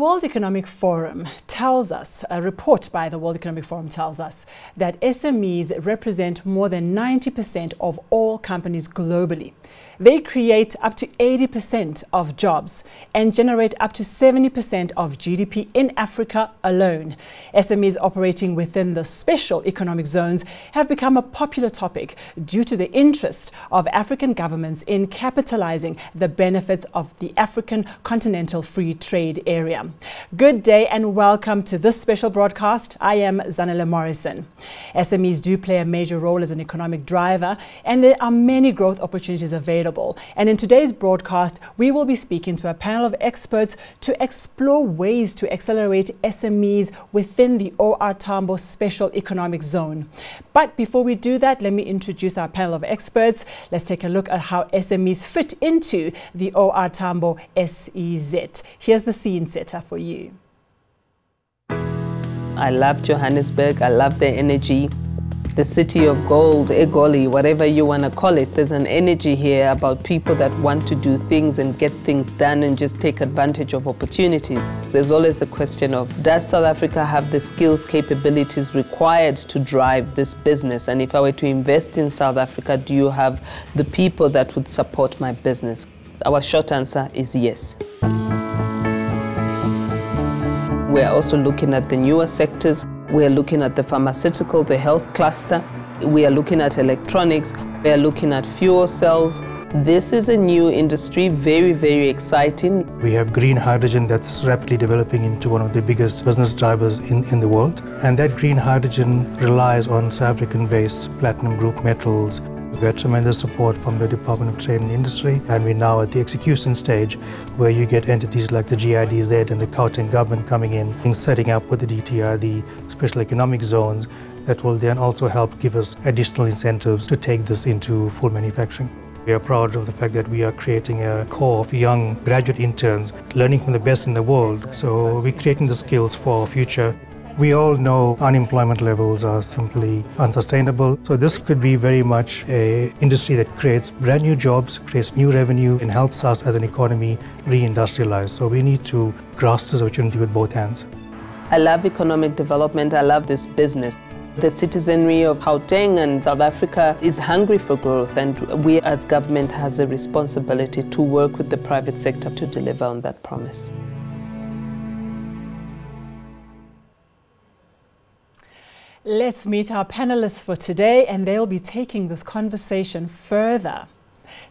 The World Economic Forum tells us, a report by the World Economic Forum tells us that SMEs represent more than 90% of all companies globally. They create up to 80% of jobs and generate up to 70% of GDP in Africa alone. SMEs operating within the special economic zones have become a popular topic due to the interest of African governments in capitalizing the benefits of the African continental free trade area. Good day and welcome to this special broadcast. I am Zanele Morrison. SMEs do play a major role as an economic driver and there are many growth opportunities available available. And in today's broadcast, we will be speaking to a panel of experts to explore ways to accelerate SMEs within the OR Tambo Special Economic Zone. But before we do that, let me introduce our panel of experts. Let's take a look at how SMEs fit into the OR Tambo SEZ. Here's the scene setter for you. I love Johannesburg. I love the energy the city of gold, Egoli, whatever you want to call it. There's an energy here about people that want to do things and get things done and just take advantage of opportunities. There's always a question of, does South Africa have the skills, capabilities required to drive this business? And if I were to invest in South Africa, do you have the people that would support my business? Our short answer is yes. We're also looking at the newer sectors. We're looking at the pharmaceutical, the health cluster. We are looking at electronics. We are looking at fuel cells. This is a new industry, very, very exciting. We have green hydrogen that's rapidly developing into one of the biggest business drivers in, in the world. And that green hydrogen relies on South African-based platinum group metals, we had tremendous support from the Department of Trade and Industry, and we're now at the execution stage where you get entities like the GIDZ and the Gauteng government coming in and setting up with the DTI the special economic zones that will then also help give us additional incentives to take this into full manufacturing. We are proud of the fact that we are creating a core of young graduate interns learning from the best in the world. So we're creating the skills for our future. We all know unemployment levels are simply unsustainable. So this could be very much a industry that creates brand new jobs, creates new revenue, and helps us as an economy reindustrialize. So we need to grasp this opportunity with both hands. I love economic development. I love this business. The citizenry of Gauteng and South Africa is hungry for growth and we as government has a responsibility to work with the private sector to deliver on that promise. Let's meet our panelists for today, and they'll be taking this conversation further.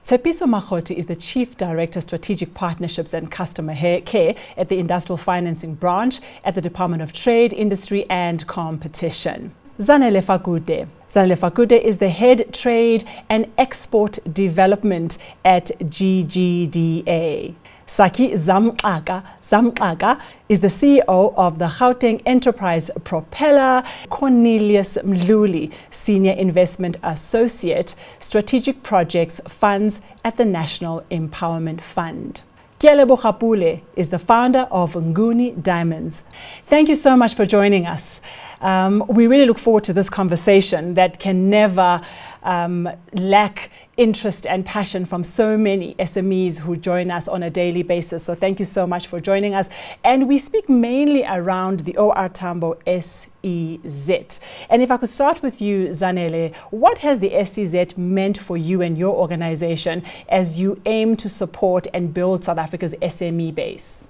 Tshepiso Makgothi is the Chief Director, Strategic Partnerships and Customer Care at the Industrial Financing Branch at the Department of Trade, Industry and Competition. Zanele Fakude. Zanele Fakude is the Head Trade and Export Development at GGDA. Saki Zamxaka, Zamxaka is the CEO of the Gauteng Enterprise Propeller, Cornelius Mdluli, Senior Investment Associate, Strategic Projects Funds at the National Empowerment Fund. Kielebo Hapule is the founder of Nguni Diamonds. Thank you so much for joining us. Um, we really look forward to this conversation that can never um, lack interest and passion from so many SMEs who join us on a daily basis. So thank you so much for joining us. And we speak mainly around the OR Tambo SEZ. And if I could start with you, Zanele, what has the SEZ meant for you and your organization as you aim to support and build South Africa's SME base?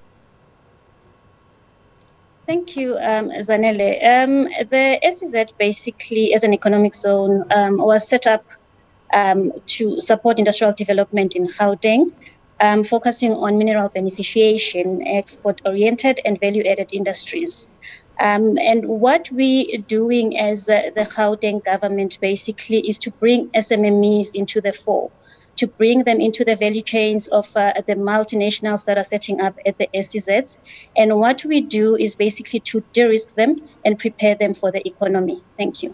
Thank you, um, Zanele. Um, the SEZ basically, as an economic zone, um, was set up um, to support industrial development in Gauteng, um, focusing on mineral beneficiation, export-oriented, and value-added industries. Um, and what we're doing as uh, the Gauteng government basically is to bring SMMEs into the fore to bring them into the value chains of uh, the multinationals that are setting up at the SEZs. And what we do is basically to de risk them and prepare them for the economy. Thank you.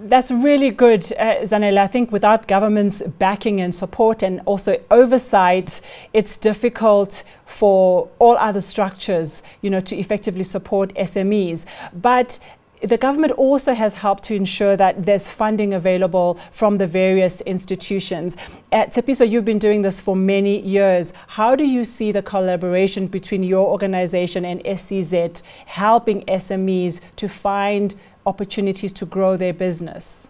That's really good, uh, Zanele. I think without government's backing and support and also oversight, it's difficult for all other structures, you know, to effectively support SMEs. But the government also has helped to ensure that there's funding available from the various institutions. At Tshepiso, you've been doing this for many years. How do you see the collaboration between your organization and SEZ helping SMEs to find opportunities to grow their business?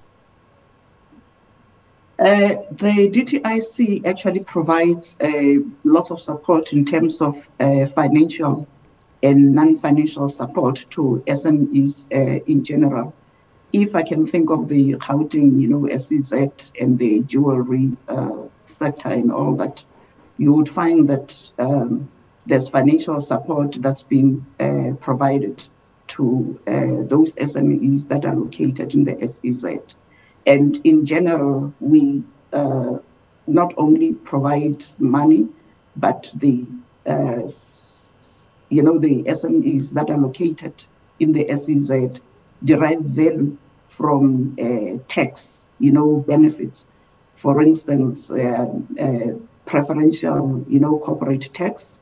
Uh, the DTIC actually provides uh, lots of support in terms of uh, financial and non-financial support to SMEs uh, in general. If I can think of the Gauteng, you know, SEZ and the jewelry uh, sector and all that, you would find that um, there's financial support that's being uh, provided to uh, those SMEs that are located in the SEZ. And in general, we uh, not only provide money, but the uh, you know, the SMEs that are located in the SEZ derive value from uh, tax, you know, benefits. For instance, uh, uh, preferential, you know, corporate tax.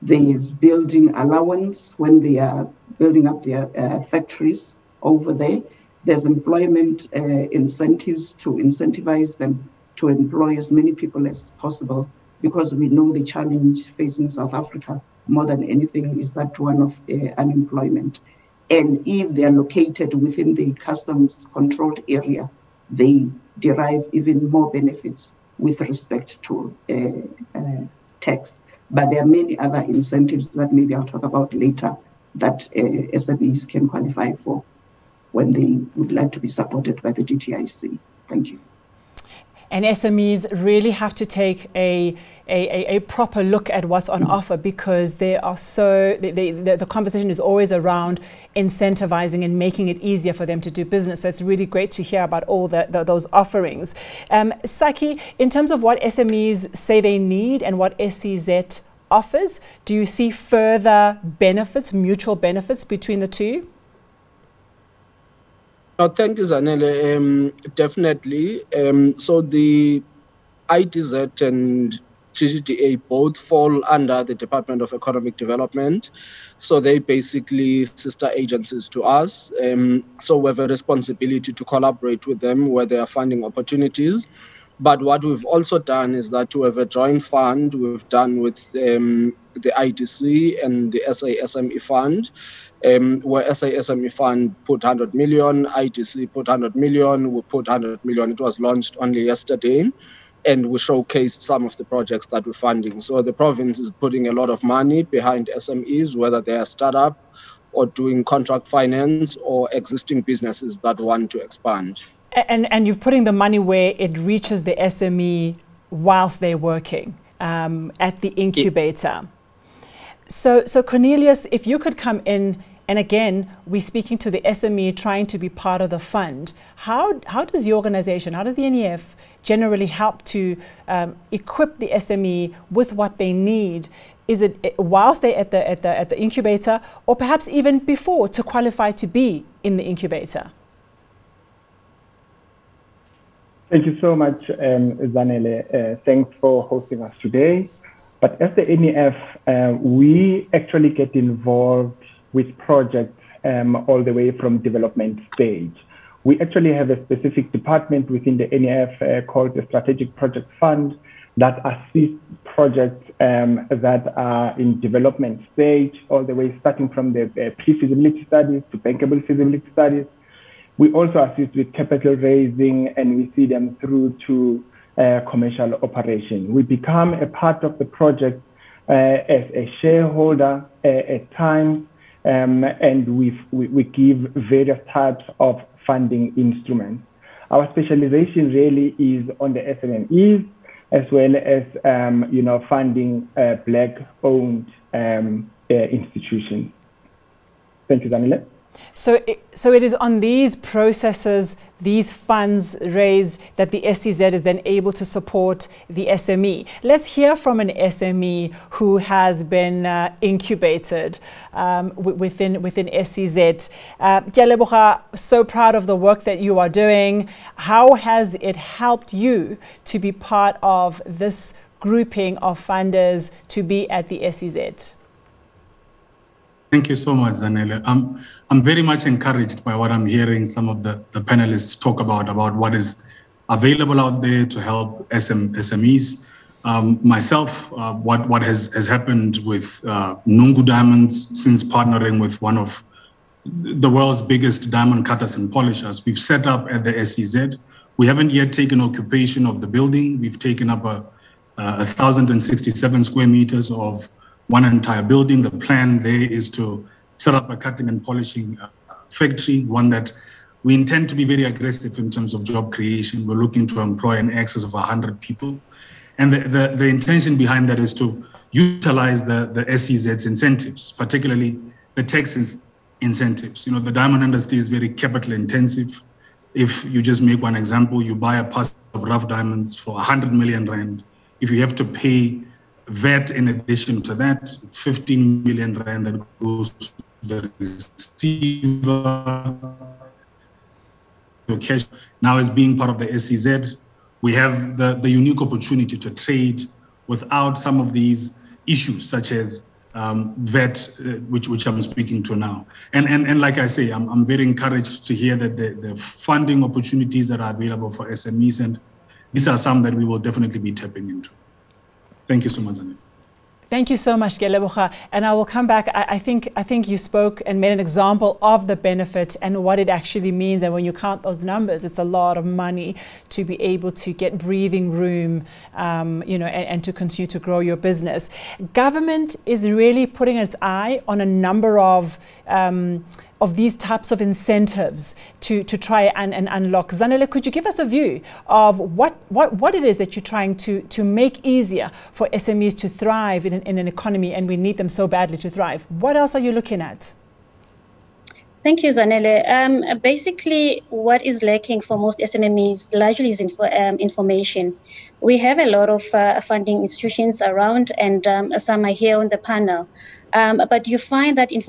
There is building allowance when they are building up their uh, factories over there. There's employment uh, incentives to incentivize them to employ as many people as possible because we know the challenge facing South Africa more than anything is that one of uh, unemployment. And if they are located within the customs controlled area, they derive even more benefits with respect to uh, uh, tax. But there are many other incentives that maybe I'll talk about later that uh, SMEs can qualify for when they would like to be supported by the DTIC. Thank you. And SMEs really have to take a a, a, proper look at what's on offer because they are so, they, they, the, the, conversation is always around incentivizing and making it easier for them to do business. So it's really great to hear about all the, the, those offerings. Um, Saki, in terms of what SMEs say they need and what SEZ offers, do you see further benefits, mutual benefits between the two? No, thank you, Zanele. Um, definitely. Um, so the IDZ and GGDA both fall under the Department of Economic Development. So they basically sister agencies to us. Um, so we have a responsibility to collaborate with them where they are funding opportunities. But what we've also done is that we have a joint fund we've done with um, the IDC and the SASME fund, um, where SASME fund put 100 million, IDC put 100 million, we put 100 million. It was launched only yesterday and we showcased some of the projects that we're funding. So the province is putting a lot of money behind SMEs, whether they are startup or doing contract finance or existing businesses that want to expand. And, and you're putting the money where it reaches the SME whilst they're working um, at the incubator. It, so, so Cornelius, if you could come in, and again, we're speaking to the SME trying to be part of the fund. How, how does the organization, how does the NEF generally help to um, equip the SME with what they need? Is it whilst they're at the, at, the, at the incubator or perhaps even before to qualify to be in the incubator? Thank you so much, um, Zanele. Uh, thanks for hosting us today. But as the NEF, uh, we actually get involved with projects um, all the way from development stage. We actually have a specific department within the NEF uh, called the Strategic Project Fund that assists projects um, that are in development stage, all the way starting from the uh, pre-feasibility studies to bankable feasibility studies. We also assist with capital raising and we see them through to uh, commercial operation. We become a part of the project uh, as a shareholder uh, at times, um, and we, we give various types of funding instruments. Our specialization really is on the SMEs as well as um, you know funding uh, black-owned um, uh, institutions. Thank you, Daniela. So, it, so it is on these processes, these funds raised, that the SEZ is then able to support the SME. Let's hear from an SME who has been uh, incubated um, within within SEZ. Uh, so proud of the work that you are doing. How has it helped you to be part of this grouping of funders to be at the SEZ? Thank you so much, Zanele. I'm, I'm very much encouraged by what I'm hearing some of the, the panelists talk about, about what is available out there to help SM, SMEs. Um, myself, uh, what, what has, has happened with uh, Nungu Diamonds since partnering with one of the world's biggest diamond cutters and polishers. We've set up at the SEZ. We haven't yet taken occupation of the building. We've taken up a, a 1,067 square meters of one entire building. The plan there is to set up a cutting and polishing uh, factory, one that we intend to be very aggressive in terms of job creation. We're looking to employ an excess of 100 people. And the, the, the intention behind that is to utilize the, the SEZ's incentives, particularly the tax incentives. You know, the diamond industry is very capital intensive. If you just make one example, you buy a parcel of rough diamonds for 100 million rand. If you have to pay VAT in addition to that, it's 15 million rand that goes to the receiver. Your cash now is being part of the SEZ. We have the, the unique opportunity to trade without some of these issues, such as um, VAT, uh, which, which I'm speaking to now. And, and, and like I say, I'm, I'm very encouraged to hear that the, the funding opportunities that are available for SMEs, and these are some that we will definitely be tapping into. Thank you so much, Anil. Thank you so much, Gelebucha. And I will come back. I, I, think I think you spoke and made an example of the benefit and what it actually means. And when you count those numbers, it's a lot of money to be able to get breathing room, um, you know, and, and, to continue to grow your business. Government is really putting its eye on a number of um, of these types of incentives to, to try and, and unlock. Zanele, could you give us a view of what, what, what it is that you're trying to, to make easier for SMEs to thrive in an, in an economy and we need them so badly to thrive? What else are you looking at? Thank you, Zanele. Um, basically, what is lacking for most SMEs largely is info, um, information. We have a lot of uh, funding institutions around, and um, some are here on the panel. Um, but you find that um,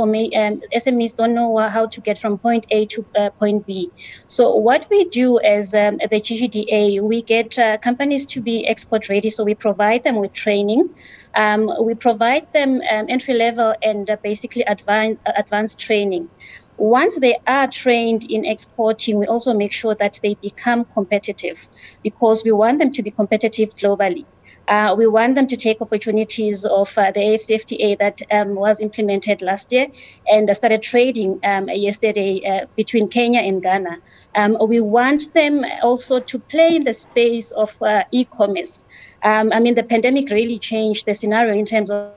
SMEs don't know how to get from point A to uh, point B. So what we do as um, the GGDA, we get uh, companies to be export ready. So we provide them with training. Um, we provide them entry level and uh, basically advanced, uh, advanced training. Once they are trained in exporting, we also make sure that they become competitive because we want them to be competitive globally. Uh, we want them to take opportunities of uh, the AFCFTA that um, was implemented last year and started trading um, yesterday uh, between Kenya and Ghana. Um, we want them also to play in the space of uh, e-commerce. Um, I mean, the pandemic really changed the scenario in terms of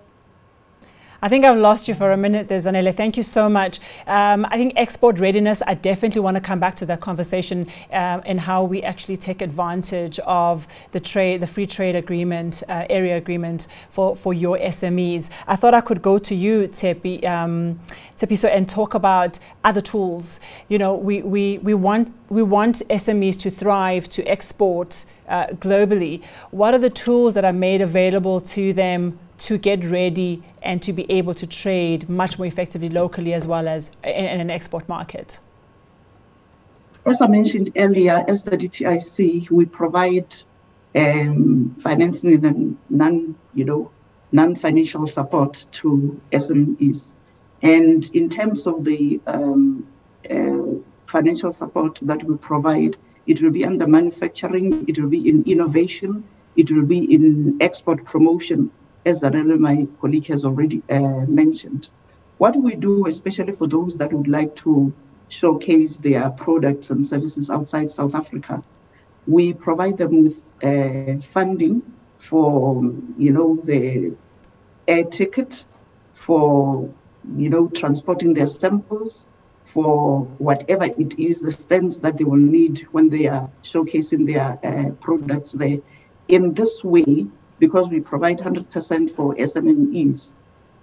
I think I've lost you for a minute there, Zanele. Thank you so much. Um, I think export readiness, I definitely want to come back to that conversation um, and how we actually take advantage of the trade, the free trade agreement, uh, area agreement for, for your SMEs. I thought I could go to you, Tshepi, um, Tshepiso, and talk about other tools. You know, we, we, we, want, we want SMEs to thrive, to export uh, globally. What are the tools that are made available to them to get ready and to be able to trade much more effectively locally as well as in, in an export market? As I mentioned earlier, as the DTIC, we provide um, financing and non, you know, non-financial support to SMEs. And in terms of the um, uh, financial support that we provide, it will be under manufacturing, it will be in innovation, it will be in export promotion as my colleague, has already uh, mentioned. What we do, especially for those that would like to showcase their products and services outside South Africa, we provide them with uh, funding for, you know, the air ticket, for, you know, transporting their samples, for whatever it is, the stands that they will need when they are showcasing their uh, products there. In this way, because we provide 100% for SMMEs,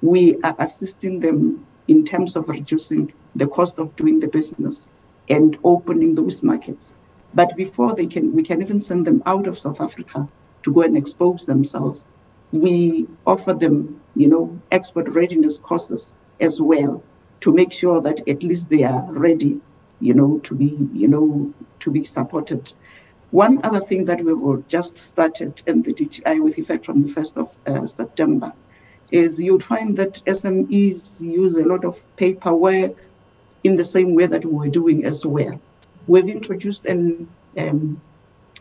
we are assisting them in terms of reducing the cost of doing the business and opening those markets. But before they can, we can even send them out of South Africa to go and expose themselves. We offer them, you know, export readiness courses as well to make sure that at least they are ready, you know, to be, you know, to be supported one other thing that we've just started in the DTI with effect from the 1st of uh, September is you'd find that SMEs use a lot of paperwork in the same way that we're doing as well. We've introduced an um,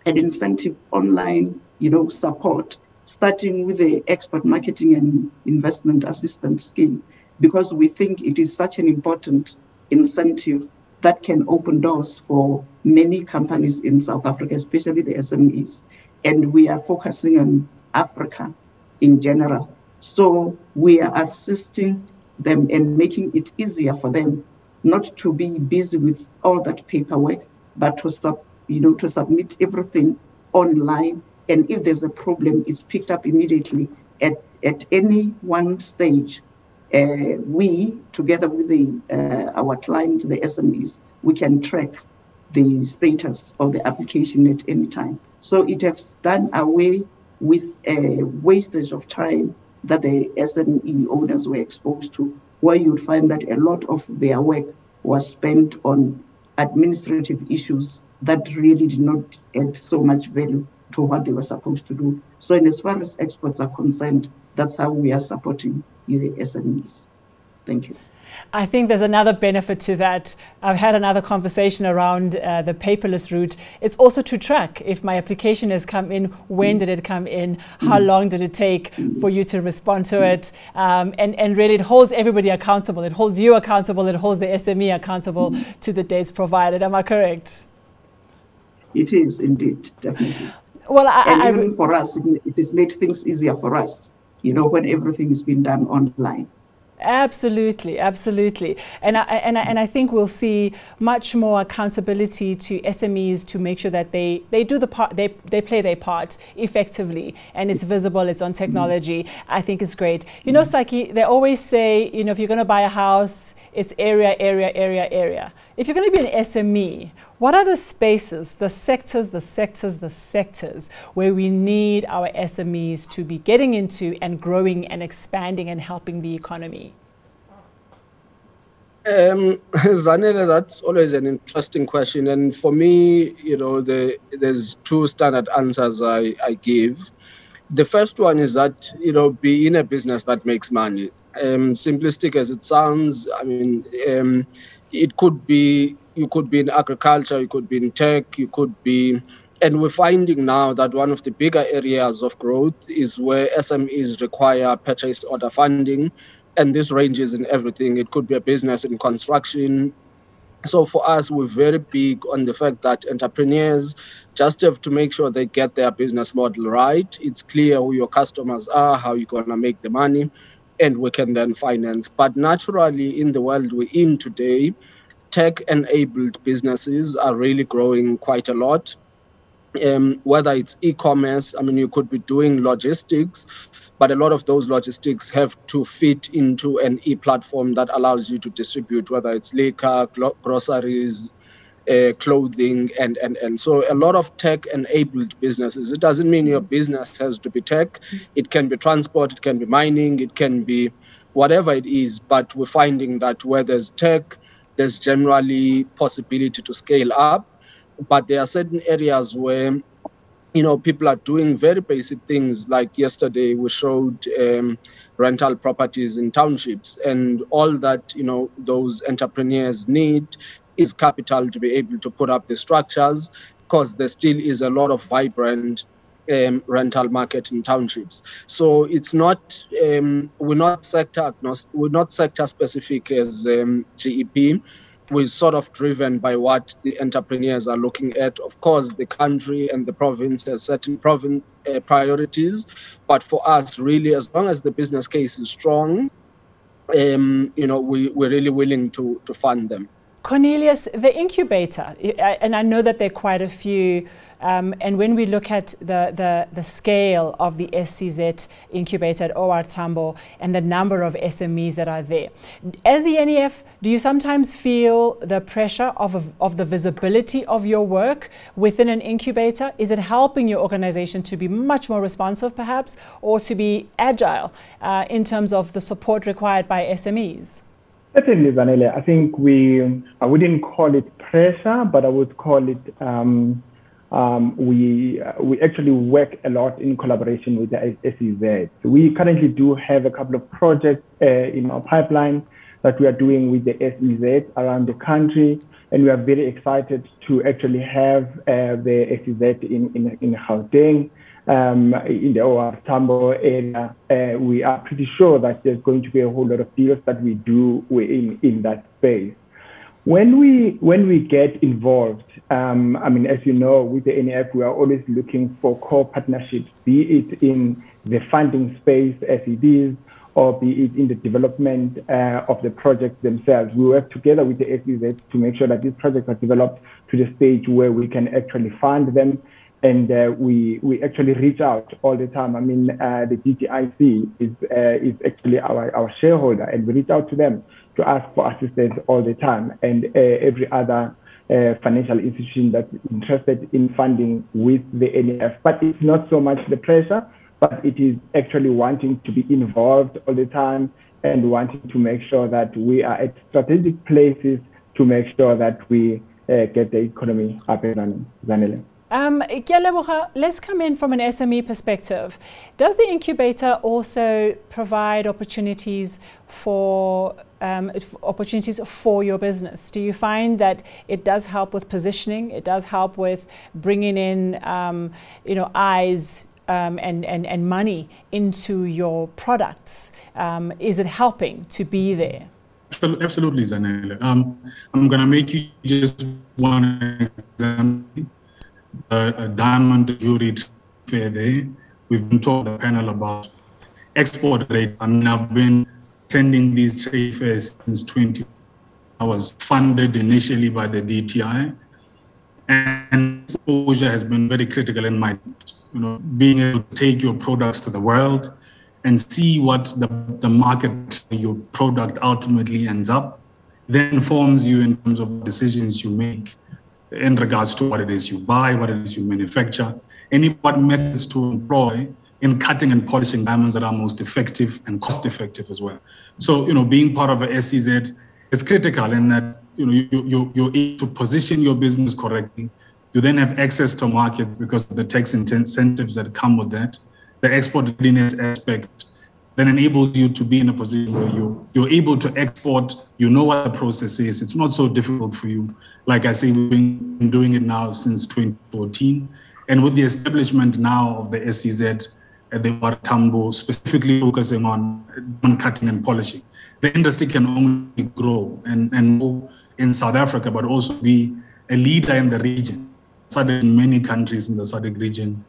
an incentive online, you know, support, starting with the export marketing and investment assistance scheme, because we think it is such an important incentive that can open doors for many companies in South Africa, especially the SMEs. And we are focusing on Africa in general. So we are assisting them and making it easier for them not to be busy with all that paperwork, but to sub, you know to submit everything online. And if there's a problem, it's picked up immediately at, at any one stage. Uh, we, together with the, uh, our clients, the SMEs, we can track the status of the application at any time. So it has done away with a wastage of time that the SME owners were exposed to, where you'd find that a lot of their work was spent on administrative issues that really did not add so much value to what they were supposed to do. So, in as far as exports are concerned, that's how we are supporting the SMEs. Thank you. I think there's another benefit to that. I've had another conversation around uh, the paperless route. It's also to track if my application has come in, when mm. did it come in, mm. how long did it take mm. for you to respond to it, um, and, and really it holds everybody accountable. It holds you accountable, it holds the SME accountable to the dates provided. Am I correct? It is indeed, definitely. Well, I, and I, even for us, it has made things easier for us, you know, when everything is being done online. Absolutely, absolutely, and I, and I, and I think we'll see much more accountability to SMEs to make sure that they, they do the part they, they play their part effectively and it's visible. It's on technology. I think it's great. You know, Saki, they always say you know if you're going to buy a house, it's area, area, area, area. If you're going to be an SME, what are the spaces, the sectors, the sectors, the sectors where we need our SMEs to be getting into and growing and expanding and helping the economy? Um, Zanele, that's always an interesting question. And for me, you know, the, there's two standard answers I, I give. The first one is that, you know, be in a business that makes money. Um, simplistic as it sounds, I mean, um, it could be you could be in agriculture, you could be in tech, you could be and we're finding now that one of the bigger areas of growth is where SMEs require purchase order funding. And this ranges in everything. It could be a business in construction. So for us, we're very big on the fact that entrepreneurs just have to make sure they get their business model right. It's clear who your customers are, how you're going to make the money, and we can then finance. But naturally, in the world we're in today, tech enabled businesses are really growing quite a lot. Um, whether it's e commerce, I mean, you could be doing logistics, but a lot of those logistics have to fit into an e platform that allows you to distribute, whether it's liquor, groceries, uh, clothing, and, and, and so a lot of tech enabled businesses. It doesn't mean your business has to be tech, it can be transport, it can be mining, it can be whatever it is, but we're finding that where there's tech, there's generally possibility to scale up. But there are certain areas where you know people are doing very basic things. Like yesterday we showed um, rental properties in townships and all that you know those entrepreneurs need is capital to be able to put up the structures because there still is a lot of vibrant um, rental market in townships. So it's not um, we're not sector we're not sector specific as um, GEP. We're sort of driven by what the entrepreneurs are looking at. Of course, the country and the province has certain province uh, priorities, but for us, really, as long as the business case is strong, um, you know, we, we're really willing to to fund them. Cornelius, the incubator, and I know that there are quite a few um, and when we look at the, the, the scale of the SEZ incubator at OR Tambo and the number of SMEs that are there, as the NEF, do you sometimes feel the pressure of, of the visibility of your work within an incubator? Is it helping your organization to be much more responsive, perhaps, or to be agile uh, in terms of the support required by SMEs? Certainly, Zanele. I think we, I wouldn't call it pressure, but I would call it um, um, we uh, we actually work a lot in collaboration with the SEZ. We currently do have a couple of projects uh, in our pipeline that we are doing with the SEZ around the country, and we are very excited to actually have uh, the SEZ in in, in Gauteng. Um, in the OR Tambo area, uh, we are pretty sure that there's going to be a whole lot of deals that we do in, in that space. When we when we get involved, um, I mean, as you know, with the NEF, we are always looking for core partnerships, be it in the funding space as it is, or be it in the development uh, of the projects themselves. We work together with the SEZ to make sure that these projects are developed to the stage where we can actually fund them. And uh, we we actually reach out all the time. I mean, uh, the DTIC is uh, is actually our, our shareholder, and we reach out to them to ask for assistance all the time. And uh, every other uh, financial institution that's interested in funding with the NEF. But it's not so much the pressure, but it is actually wanting to be involved all the time and wanting to make sure that we are at strategic places to make sure that we uh, get the economy up and running. Um, let's come in from an SME perspective. Does the incubator also provide opportunities for um, opportunities for your business? Do you find that it does help with positioning? It does help with bringing in, um, you know, eyes um, and, and, and money into your products? Um, is it helping to be there? Absolutely, Zanella. Um, I'm going to make you just one example. A diamond jewelry fair there. We've been talking the panel about export rate. I mean, I've been attending these trade fairs since 20. I was funded initially by the DTI, and exposure has been very critical in my, you know, being able to take your products to the world and see what the, the market your product ultimately ends up, then informs you in terms of decisions you make in regards to what it is you buy, what it is you manufacture, any what methods to employ in cutting and polishing diamonds that are most effective and cost effective as well. So, you know, being part of a SEZ is critical in that, you know, you, you, you're able to position your business correctly. You then have access to market because of the tax incentives that come with that. The export readiness aspect then enables you to be in a position where you, you're able to export, you know what the process is. It's not so difficult for you. Like I say, we've been doing it now since 2014. And with the establishment now of the SEZ, at uh, the OR Tambo, specifically focusing on, on cutting and polishing. The industry can only grow and, and in South Africa, but also be a leader in the region. In many countries in the SADC region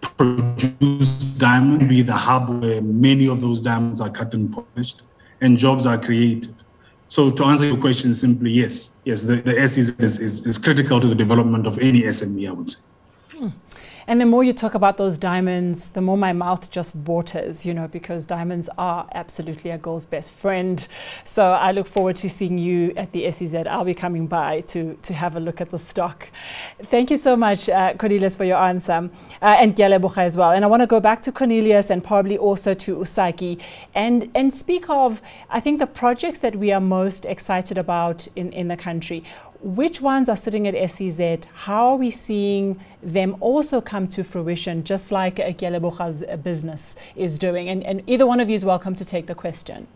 produce diamond, be the hub where many of those diamonds are cut and polished, and jobs are created. So to answer your question simply, yes, yes, the, the SEZ is, is, is critical to the development of any SME, I would say. And the more you talk about those diamonds, the more my mouth just waters, you know, because diamonds are absolutely a girl's best friend. So I look forward to seeing you at the SEZ. I'll be coming by to, to have a look at the stock. Thank you so much, uh, Cornelius, for your answer, uh, and Gyalebucha as well. And I want to go back to Cornelius and probably also to Usaki and, and speak of, I think, the projects that we are most excited about in, in the country which ones are sitting at SEZ? How are we seeing them also come to fruition, just like Gyalebucha's business is doing? And, and either one of you is welcome to take the question.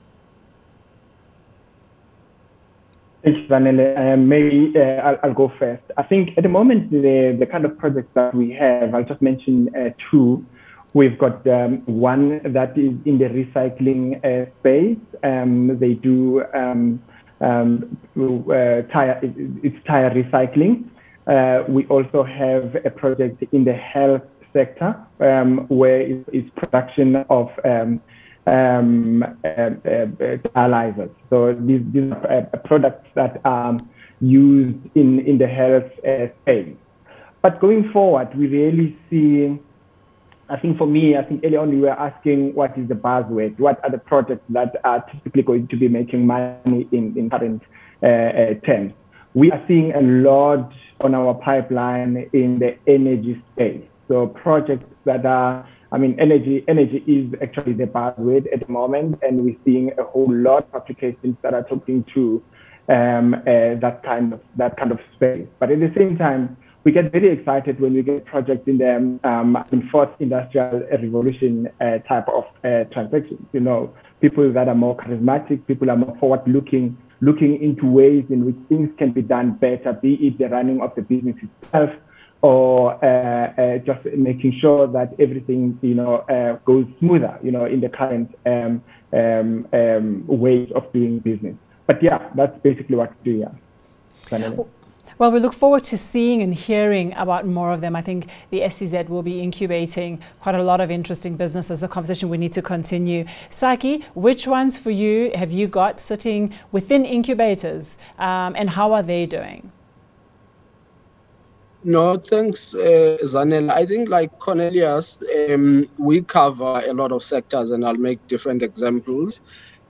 Thanks, Vanille. Um, maybe uh, I'll, I'll, go first. I think at the moment, the, the kind of projects that we have, I'll just mention uh, two. We've got um, one that is in the recycling uh, space. Um, they do um, uh, tire, it's tire recycling. Uh, we also have a project in the health sector um, where it's production of um, um, uh, uh, dialyzers. So these, these are uh, products that are used in, in the health uh, space. But going forward, we really see I think for me, I think early on we were asking what is the buzzword? What are the projects that are typically going to be making money in, in current uh, uh, terms? We are seeing a lot on our pipeline in the energy space. So projects that are, I mean, energy energy is actually the buzzword at the moment, and we're seeing a whole lot of applications that are talking to um, uh, that kind of that kind of space. But at the same time, we get very excited when we get projects in the um, fourth industrial revolution uh, type of uh, transactions. You know, people that are more charismatic, people are more forward-looking, looking into ways in which things can be done better, be it the running of the business itself, or uh, uh, just making sure that everything, you know, uh, goes smoother, you know, in the current um, um, um ways of doing business. But yeah, that's basically what we do. Yeah. We look forward to seeing and hearing about more of them. I think the SEZ will be incubating quite a lot of interesting businesses, a conversation we need to continue. Saki, which ones for you have you got sitting within incubators um, and how are they doing? No, thanks, uh, Zanel. I think, like Cornelius, um, we cover a lot of sectors, and I'll make different examples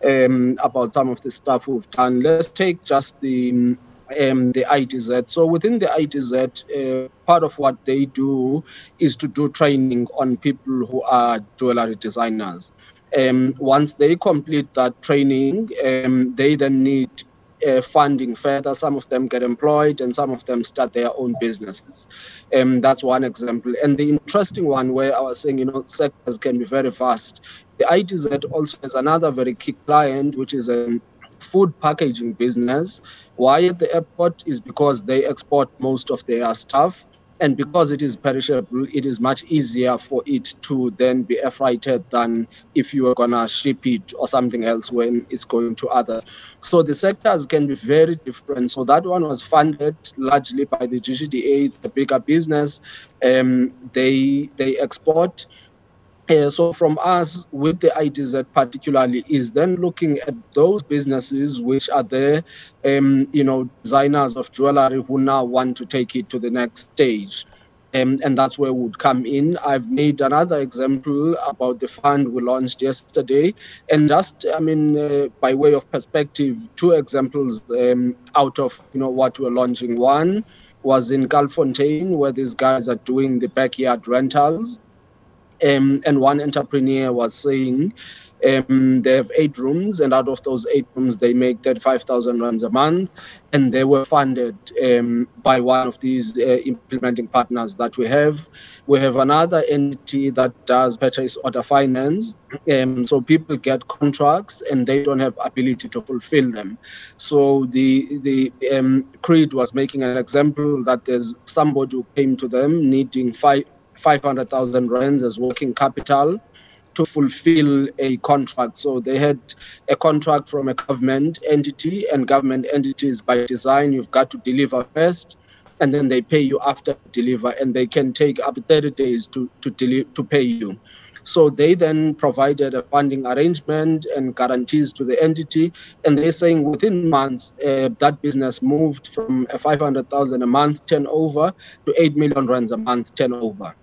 um, about some of the stuff we've done. Let's take just the um, the IDZ. So within the IDZ, uh, part of what they do is to do training on people who are jewelry designers. Um, once they complete that training, um, they then need uh, funding further. Some of them get employed and some of them start their own businesses. Um, that's one example. And the interesting one where I was saying, you know, sectors can be very vast. The IDZ also has another very key client, which is an food packaging business. Why at the airport is because they export most of their stuff. And because it is perishable, it is much easier for it to then be air freighted than if you were going to ship it or something else when it's going to other. So the sectors can be very different. So that one was funded largely by the GGDA. It's a bigger business. Um, they they export uh, so from us with the IDZ particularly is then looking at those businesses which are there, um, you know, designers of jewelry who now want to take it to the next stage. Um, and that's where we would come in. I've made another example about the fund we launched yesterday, and just I mean, uh, by way of perspective, two examples um, out of you know what we're launching. One was in Gulfontein, where these guys are doing the backyard rentals. Um, and one entrepreneur was saying um, they have eight rooms, and out of those eight rooms, they make 35,000 rands a month. And they were funded um, by one of these uh, implementing partners that we have. We have another entity that does purchase order finance. Um, so people get contracts and they don't have ability to fulfill them. So the the um, Creed was making an example that there's somebody who came to them needing five 500,000 rands as working capital to fulfill a contract. So they had a contract from a government entity, and government entities by design, you've got to deliver first, and then they pay you after deliver, and they can take up 30 days to to, deli- to pay you. So they then provided a funding arrangement and guarantees to the entity, and they're saying within months uh, that business moved from a 500,000 a month turnover to 8 million rands a month turnover.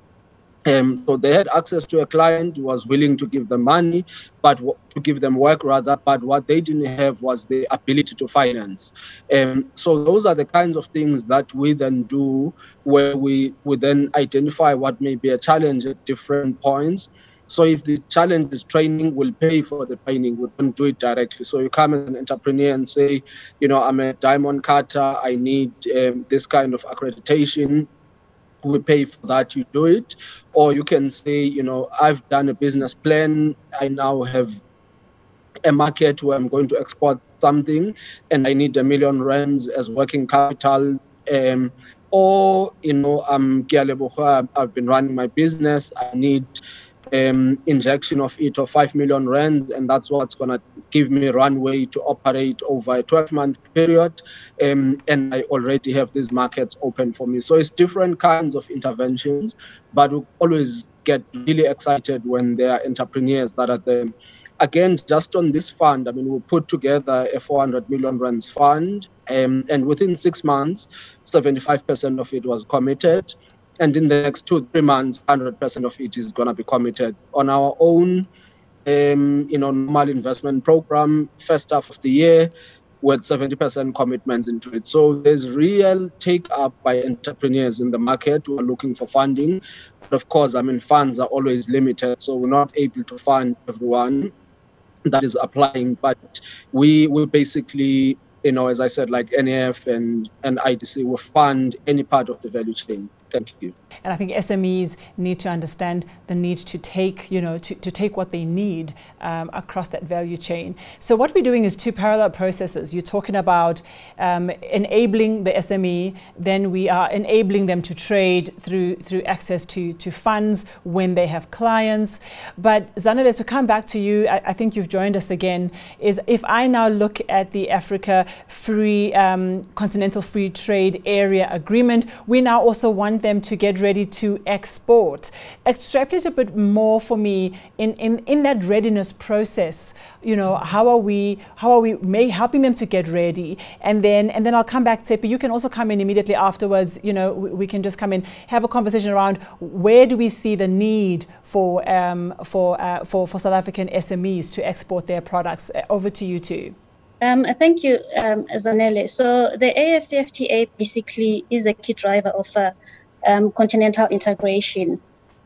Um, so they had access to a client who was willing to give them money, but to give them work rather. But what they didn't have was the ability to finance. Um, so those are the kinds of things that we then do, where we we then identify what may be a challenge at different points. So if the challenge is training, we'll pay for the training. We don't do it directly. So you come as an entrepreneur and say, you know, I'm a diamond cutter. I need um, this kind of accreditation we pay for that, you do it. Or you can say, you know, I've done a business plan, I now have a market where I'm going to export something and I need a million rands as working capital. Um, or, you know, I'm I've been running my business, I need um, injection of it of 5 million rands, and that's what's going to give me runway to operate over a 12 month period. Um, and I already have these markets open for me. So it's different kinds of interventions, but we always get really excited when there are entrepreneurs that are there. Again, just on this fund, I mean, we put together a 400 million rands fund, um, and within six months, 75% of it was committed and in the next two three months 100% of it is going to be committed on our own um, you know normal investment program first half of the year with 70% commitments into it. So there's real take up by entrepreneurs in the market who are looking for funding. But of course i mean funds are always limited so we're not able to fund everyone that is applying. But we we basically you know, as I said, like NEF and, and IDC will fund any part of the value chain. Thank you. And I think SMEs need to understand the need to take, you know, to, to take what they need um, across that value chain. So what we're doing is two parallel processes. You're talking about um, enabling the SME, then we are enabling them to trade through through access to, to funds when they have clients. But Zanele, to come back to you, I, I think you've joined us again, is if I now look at the Africa Free um, Continental Free Trade Area Agreement, we now also want them to get ready to export. Extrapolate a bit more for me in, in, in that readiness process. You know, how are we how are we may helping them to get ready? And then and then I'll come back, Tshepi. You can also come in immediately afterwards. You know, we, we can just come in, have a conversation around where do we see the need for um, for, uh, for for South African SMEs to export their products. Uh, over to you too. Um, thank you, um, Zanele. So the AFCFTA basically is a key driver of uh, um, continental integration.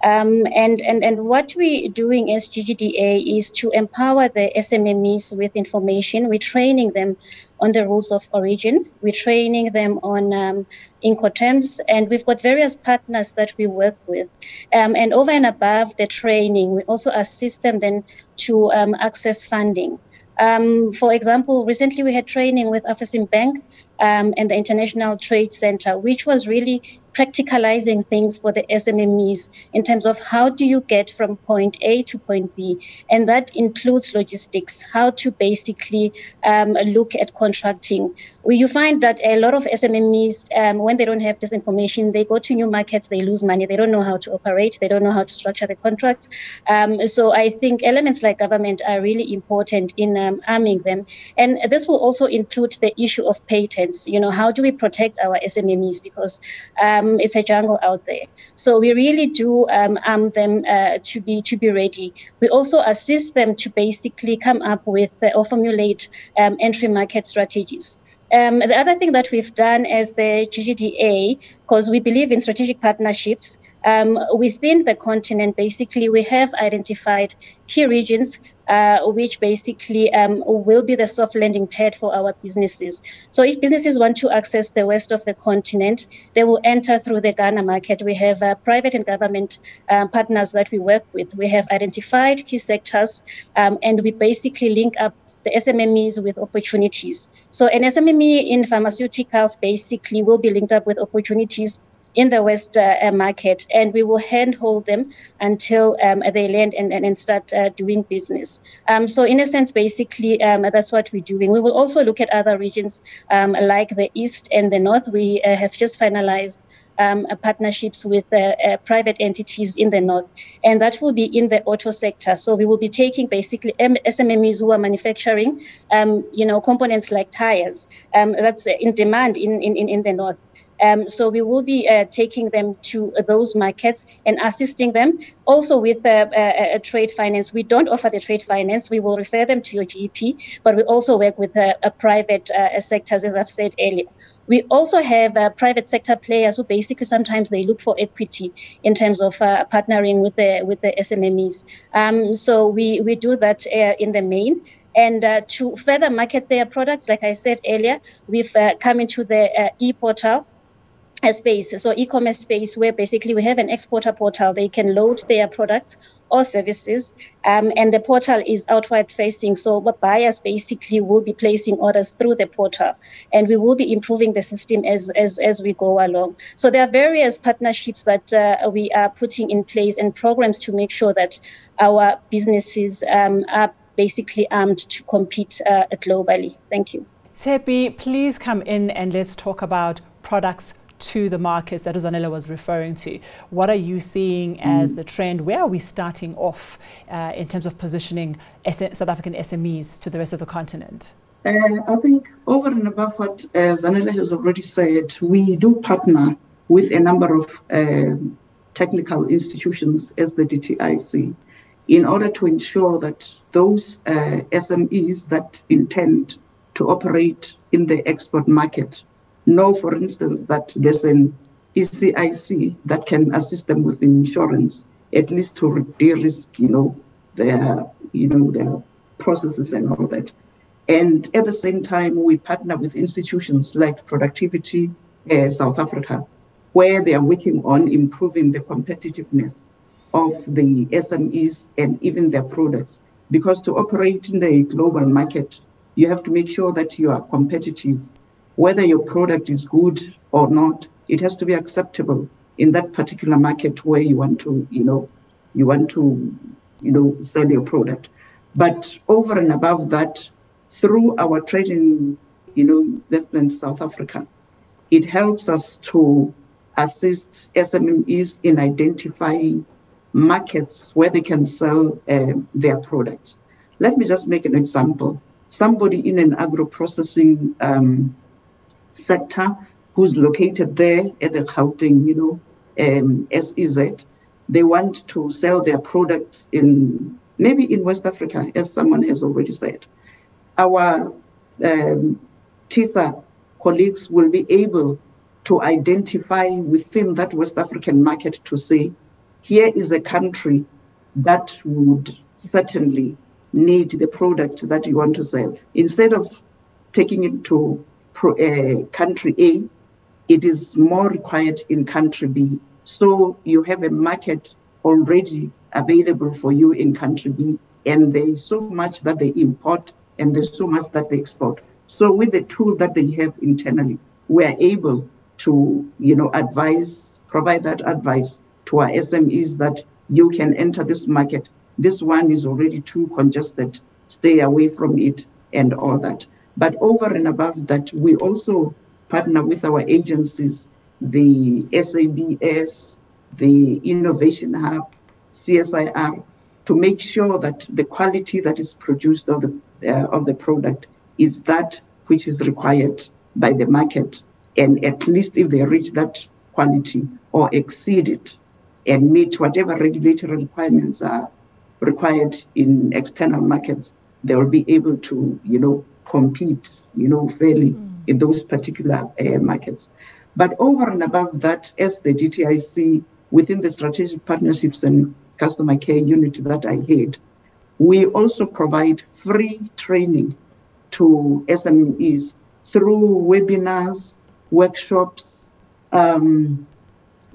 Um, and, and, and what we're doing as GGDA is to empower the SMMEs with information. We're training them on the rules of origin. We're training them on um, Incoterms, and we've got various partners that we work with. Um, and over and above the training, we also assist them then to um, access funding. Um, for example, recently we had training with Afreximbank um, and the International Trade Center, which was really practicalizing things for the SMMEs in terms of how do you get from point A to point B. And that includes logistics, how to basically um, look at contracting. You find that a lot of SMMEs, um, when they don't have this information, they go to new markets, they lose money, they don't know how to operate, they don't know how to structure the contracts. Um, so I think elements like government are really important in um, arming them. And this will also include the issue of patents. You know, how do we protect our SMMEs? Because um, it's a jungle out there. So we really do um, arm them uh, to be to be ready. We also assist them to basically come up with uh, or formulate um, entry market strategies. Um, the other thing that we've done as the GGDA, because we believe in strategic partnerships, um, within the continent, basically, we have identified key regions uh, which basically um, will be the soft landing pad for our businesses. So if businesses want to access the west of the continent, they will enter through the Ghana market. We have uh, private and government uh, partners that we work with. We have identified key sectors, um, and we basically link up the SMMEs with opportunities. So an SMME in pharmaceuticals basically will be linked up with opportunities in the West uh, uh, market, and we will handhold them until um, they land and, and, start uh, doing business. Um, so, in a sense, basically, um, that's what we're doing. We will also look at other regions um, like the East and the North. We have just finalized um, uh, partnerships with uh, uh, private entities in the north, and that will be in the auto sector. So we will be taking basically SMMEs who are manufacturing, um, you know, components like tires. Um, that's in demand in, in, in the north. Um, so we will be uh, taking them to uh, those markets and assisting them also with uh, uh trade finance. We don't offer the trade finance. We will refer them to your GEP, but we also work with uh, private uh, sectors, as I've said earlier. We also have private sector players who basically sometimes they look for equity in terms of partnering with the with the SMMEs. Um, so we we do that in the main. And uh, to further market their products, like I said earlier, we've uh, come into the uh, e-portal a space, so e-commerce space where basically we have an exporter portal. They can load their products or services, um, and the portal is outward facing. So buyers basically will be placing orders through the portal, and we will be improving the system as as as we go along. So there are various partnerships that uh, we are putting in place and programs to make sure that our businesses um, are basically armed to compete uh, globally. Thank you. Tshepi, please come in and let's talk about products to the markets that Zanele was referring to. What are you seeing as mm. the trend? Where are we starting off uh, in terms of positioning South African SMEs to the rest of the continent? Uh, I think over and above what uh, Zanele has already said, we do partner with a number of uh, technical institutions as the DTIC in order to ensure that those uh, SMEs that intend to operate in the export market know, for instance, that there's an ECIC that can assist them with insurance, at least to de-risk, you know, their, you know, their processes and all that. And at the same time, we partner with institutions like Productivity uh, South Africa, where they are working on improving the competitiveness of the SMEs and even their products. Because to operate in the global market, you have to make sure that you are competitive. Whether your product is good or not, it has to be acceptable in that particular market where you want to, you know, you want to, you know, sell your product. But over and above that, through our trading, you know, investment South Africa, it helps us to assist SMEs in identifying markets where they can sell um, their products. Let me just make an example. Somebody in an agro-processing um, sector who's located there at the Gauteng, you know, um, SEZ, they want to sell their products in maybe in West Africa, as someone has already said. Our um, TISA colleagues will be able to identify within that West African market to say, here is a country that would certainly need the product that you want to sell. Instead of taking it to pro, uh, country A, it is more required in country B. So you have a market already available for you in country B, and there is so much that they import and there's so much that they export. So with the tool that they have internally, we are able to, you know, advise, provide that advice to our SMEs that you can enter this market. This one is already too congested. Stay away from it and all that. But over and above that, we also partner with our agencies, the SABS, the Innovation Hub, CSIR, to make sure that the quality that is produced of the uh, of the product is that which is required by the market, and at least if they reach that quality or exceed it, and meet whatever regulatory requirements are required in external markets, they will be able to, you know, compete, you know, fairly mm. in those particular uh, markets. But over and above that, as the DTIC within the strategic partnerships and customer care unit that I head, we also provide free training to SMEs through webinars, workshops, um,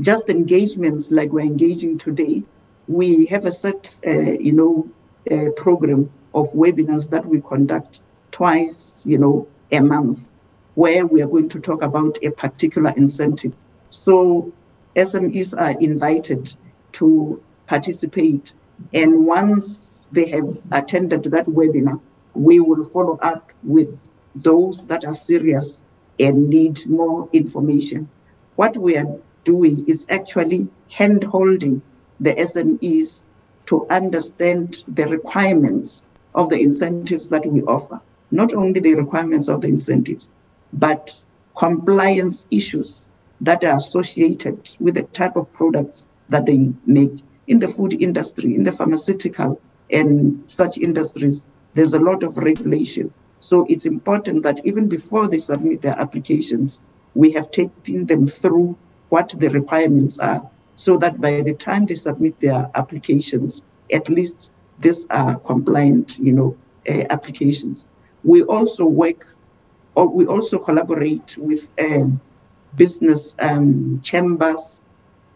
just engagements like we're engaging today, we have a set, uh, you know, uh, program of webinars that we conduct twice, you know, a month, where we are going to talk about a particular incentive. So SMEs are invited to participate, and once they have attended that webinar, we will follow up with those that are serious and need more information. What we are doing is actually hand holding the SMEs to understand the requirements of the incentives that we offer. Not only the requirements of the incentives, but compliance issues that are associated with the type of products that they make. In the food industry, in the pharmaceutical and such industries, there's a lot of regulation. So it's important that even before they submit their applications, we have taken them through what the requirements are so that by the time they submit their applications, at least these are compliant, you know, uh, applications. We also work, or we also collaborate with um, business um, chambers,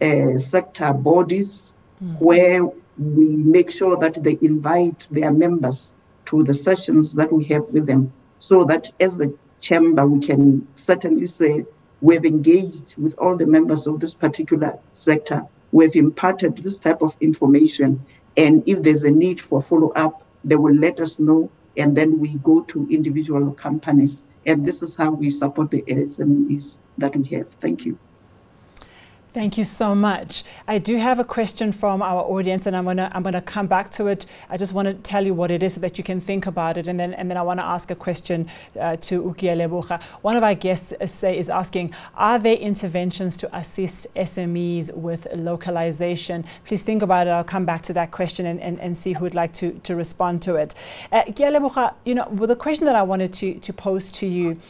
uh, sector bodies, mm. where we make sure that they invite their members to the sessions that we have with them, so that as the chamber, we can certainly say We've engaged with all the members of this particular sector. We've imparted this type of information. And if there's a need for follow up, they will let us know. And then we go to individual companies. And this is how we support the SMEs that we have. Thank you. Thank you so much. I do have a question from our audience, and I'm gonna I'm gonna come back to it. I just want to tell you what it is so that you can think about it, and then and then I want to ask a question uh, to Ukia Lebucha. One of our guests is, say, is asking, are there interventions to assist SMEs with localization? Please think about it. I'll come back to that question and, and, and see who would like to to respond to it. Uh, Lebucha, you know, well, the question that I wanted to to pose to you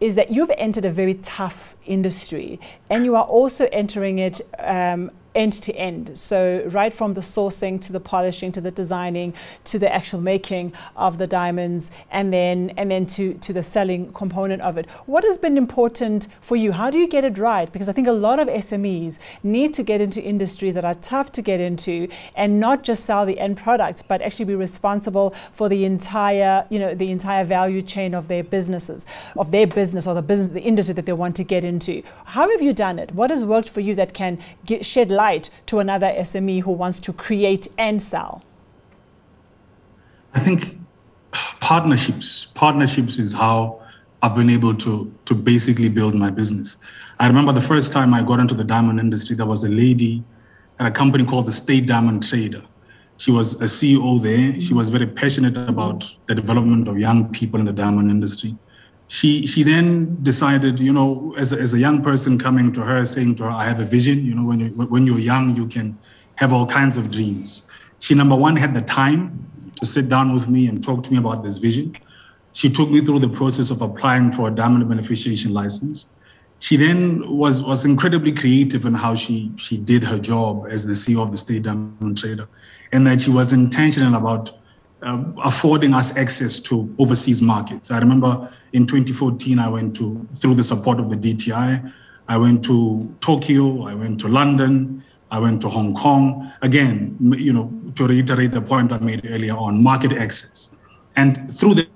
is that you've entered a very tough industry and you are also entering it um, end to end. So right from the sourcing to the polishing to the designing to the actual making of the diamonds and then and then to, to the selling component of it. What has been important for you? How do you get it right? Because I think a lot of SMEs need to get into industries that are tough to get into and not just sell the end product, but actually be responsible for the entire, you know, the entire value chain of their businesses, of their business or the business, the industry that they want to get into. How have you done it? What has worked for you that can get, shed light to another SME who wants to create and sell? I think partnerships. Partnerships is how I've been able to to basically build my business. I remember the first time I got into the diamond industry, there was a lady at a company called the State Diamond Trader. She was a CEO there. She was very passionate about the development of young people in the diamond industry. She she then decided, you know, as a, as a young person coming to her, saying to her, "I have a vision. You know, when you when you're young, you can have all kinds of dreams." She number one had the time to sit down with me and talk to me about this vision. She took me through the process of applying for a diamond beneficiation license. She then was was incredibly creative in how she she did her job as the CEO of the State Diamond Trader, and that she was intentional about uh, affording us access to overseas markets. I remember in 2014, I went to through the support of the DTI, I went to Tokyo, I went to London, I went to Hong Kong. Again, you know, to reiterate the point I made earlier on market access. And through the,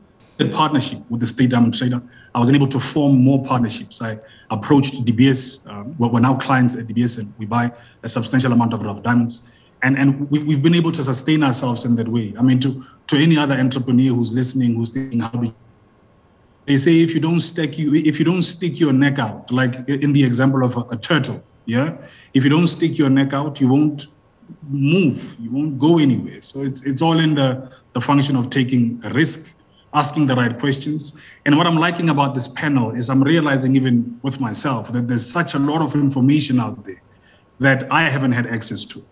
partnership with the State Diamond Trader, I was able to form more partnerships. I approached DBS. Uh, we're now clients at DBS, and we buy a substantial amount of rough diamonds. And, and we, we've been able to sustain ourselves in that way. I mean, to, to any other entrepreneur who's listening, who's thinking, how do they say if you don't stick you if you don't stick your neck out, like in the example of a, a turtle, yeah. If you don't stick your neck out, you won't move. You won't go anywhere. So it's it's all in the the function of taking a risk, asking the right questions. And what I'm liking about this panel is I'm realizing even with myself that there's such a lot of information out there that I haven't had access to.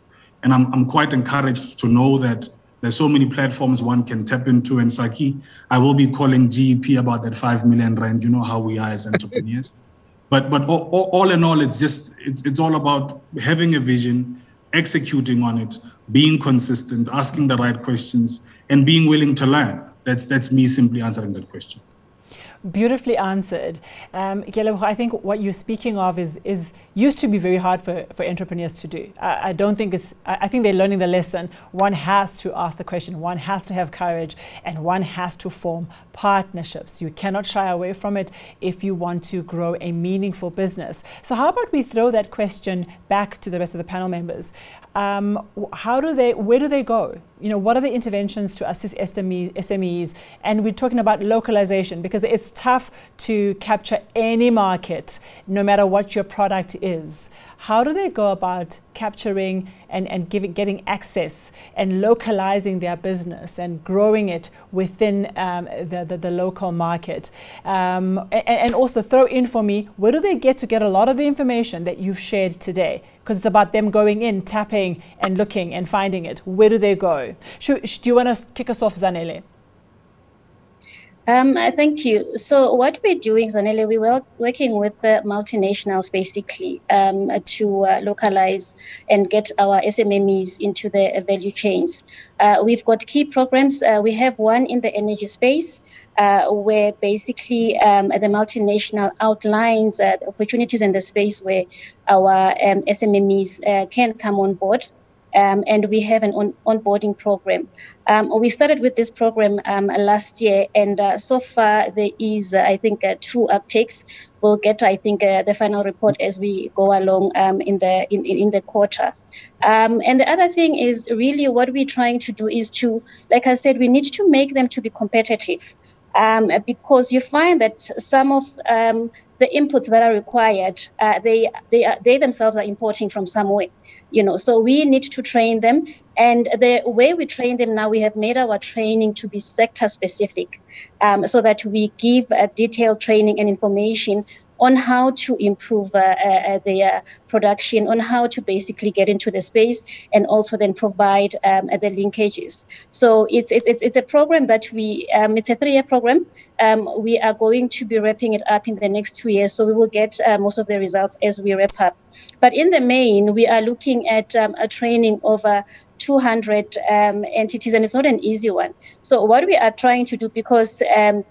And I'm I'm quite encouraged to know that there's so many platforms one can tap into. And Saki, I will be calling GEP about that five million rand. You know how we are as entrepreneurs. But but all, all in all, it's just it's, it's all about having a vision, executing on it, being consistent, asking the right questions, and being willing to learn. That's that's me simply answering that question. Beautifully answered. Um, I think what you're speaking of is, is used to be very hard for, for entrepreneurs to do. I, I don't think it's, I, I think they're learning the lesson. One has to ask the question, one has to have courage, and one has to form partnerships. You cannot shy away from it if you want to grow a meaningful business. So, how about we throw that question back to the rest of the panel members? Um, how do they, where do they go? You know, what are the interventions to assist SMEs? And we're talking about localization because it's tough to capture any market, no matter what your product is. How do they go about capturing and, and giving, getting access and localizing their business and growing it within um, the, the, the, local market? Um, and, and also throw in for me, where do they get to get a lot of the information that you've shared today? Because it's about them going in, tapping and looking and finding it. Where do they go? Should, do you want to kick us off, Zanele? Um, thank you. So what we're doing, Zanele, we're working with the multinationals basically um, to uh, localize and get our SMMEs into the value chains. Uh, we've got key programs. Uh, we have one in the energy space. Uh, where basically um, the multinational outlines uh, opportunities in the space where our um, SMMEs uh, can come on board um, and we have an on- onboarding program. Um, we started with this program um, last year, and uh, so far there is, uh, I think, uh, two uptakes. We'll get, I think, uh, the final report as we go along um, in the in, in the quarter. Um, and the other thing is really what we're trying to do is to, like I said, we need to make them to be competitive. Um, because you find that some of the inputs that are required, uh, they they are, they themselves are importing from somewhere you know so we need to train them. And the way we train them now we have made our training to be sector specific um, so that we give a detailed training and information on how to improve uh, uh, their production, on how to basically get into the space, and also then provide um, the linkages. So it's it's it's, a program that we um, it's a three-year program. Um, we are going to be wrapping it up in the next two years, so we will get uh, most of the results as we wrap up. But in the main, we are looking at um, a training over 200 um, entities, and it's not an easy one. So what we are trying to do, because um,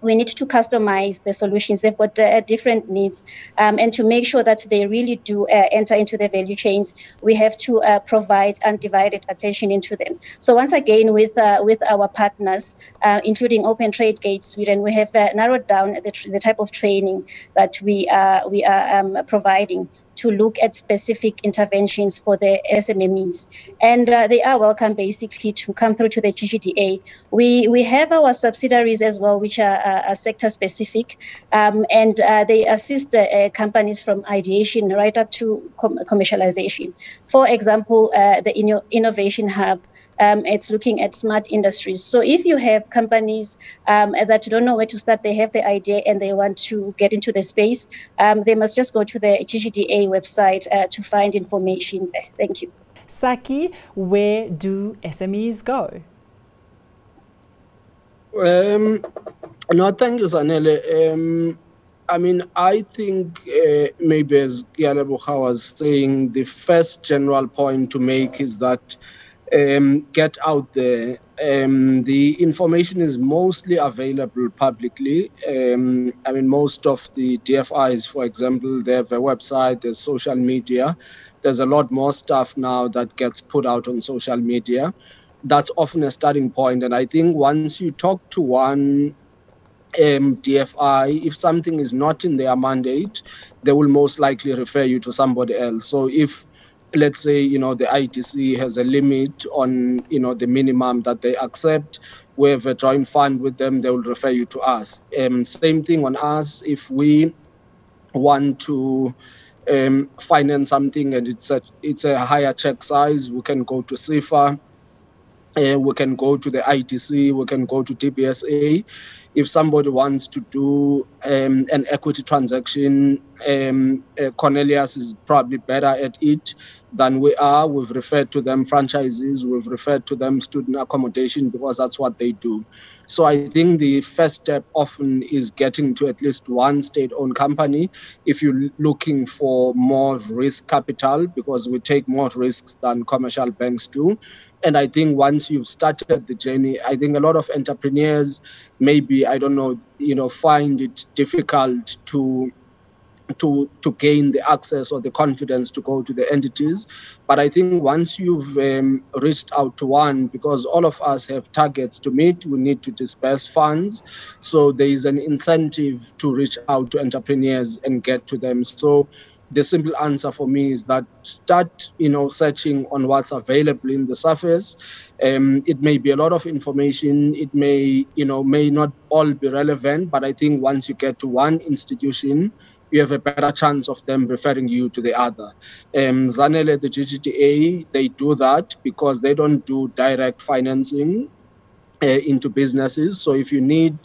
we need to customize the solutions. They've got uh, different needs. Um, and to make sure that they really do uh, enter into the value chains, we have to uh, provide undivided attention into them. So once again, with uh, with our partners, uh, including Open Trade Gate Sweden, we have uh, narrowed down the, the type of training that we we are um, providing to look at specific interventions for the SMMEs. And uh, they are welcome basically to come through to the GGDA. We, we have our subsidiaries as well, which are, sector specific, um, and uh, they assist uh, uh, companies from ideation right up to com- commercialization. For example, uh, the Inno- Innovation Hub um, it's looking at smart industries. So if you have companies um, that don't know where to start, they have the idea and they want to get into the space, um, they must just go to the GGDA website uh, to find information there. Thank you. Saki, where do SMEs go? Um, no, thank you, Zanele. Um, I mean, I think uh, maybe as Gianeboha was saying, the first general point to make is that um, get out there. Um, the information is mostly available publicly. Um, I mean, most of the DFIs, for example, they have a website, there's social media. There's a lot more stuff now that gets put out on social media. That's often a starting point. And I think once you talk to one um, DFI, if something is not in their mandate, they will most likely refer you to somebody else. So if let's say you know the IDC has a limit on you know the minimum that they accept. We have a joint fund with them; they will refer you to us. Um, same thing on us if we want to um, finance something and it's a it's a higher check size, we can go to SEFA. Uh, we can go to the IDC, we can go to DBSA. If somebody wants to do um, an equity transaction, um, uh, Cornelius is probably better at it than we are. We've referred to them franchises, we've referred to them student accommodation because that's what they do. So I think the first step often is getting to at least one state owned company if you're looking for more risk capital because we take more risks than commercial banks do. And I think once you've started the journey, I think a lot of entrepreneurs maybe, I don't know, you know, find it difficult to to to gain the access or the confidence to go to the entities. But i think once you've um, reached out to one because all of us have targets to meet we need to disperse funds. So there is an incentive to reach out to entrepreneurs and get to them. So the simple answer for me is that start you know searching on what's available in the surface um, it may be a lot of information it may you know may not all be relevant but i think once you get to one institution you have a better chance of them referring you to the other. Um, Zanele, the GGDA, they do that because they don't do direct financing uh, into businesses. So if you need,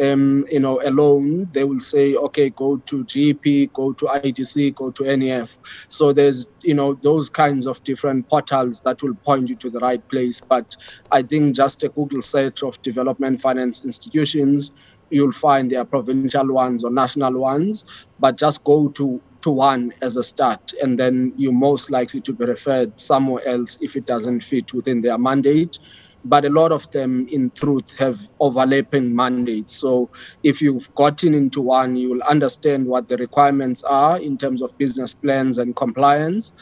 um, you know, alone, they will say, okay, go to GEP, go to IDC, go to NEF. So there's, you know, those kinds of different portals that will point you to the right place. But I think just a Google search of development finance institutions you'll find there are provincial ones or national ones, but just go to to one as a start, and then you're most likely to be referred somewhere else if it doesn't fit within their mandate. But a lot of them, in truth, have overlapping mandates. So if you've gotten into one, you will understand what the requirements are in terms of business plans and compliance.